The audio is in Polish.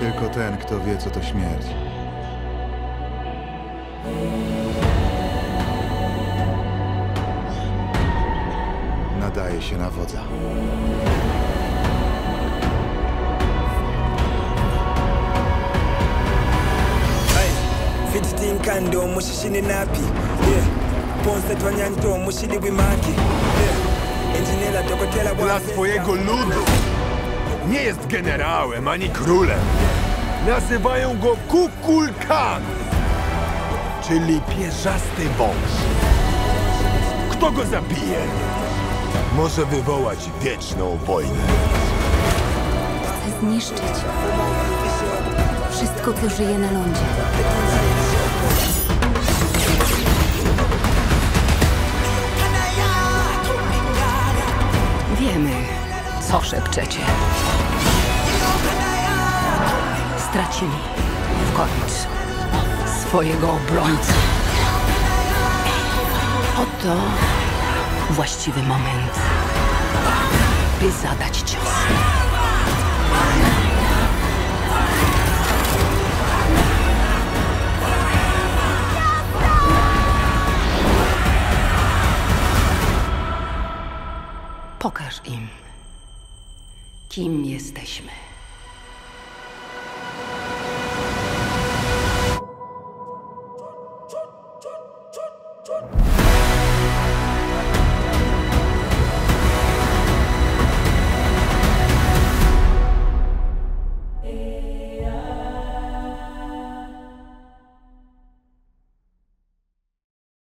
Tylko ten, kto wie, co to śmierć. Nadaje się na wodza. Ay, fidgeting kando mushishini napi yeah. ponse twanyanto mushili wimaki yeah. enjinela dokotela Dla swojego ludu nie jest generałem ani królem. Nazywają go Kukulkan, czyli pierzasty wąż. Kto go zabije, może wywołać wieczną wojnę. Chcę zniszczyć wszystko, co żyje na lądzie. Wiemy, co szepczecie. Stracili w końcu swojego obrońcę. Oto właściwy moment, by zadać cios. Pokaż im, kim jesteśmy.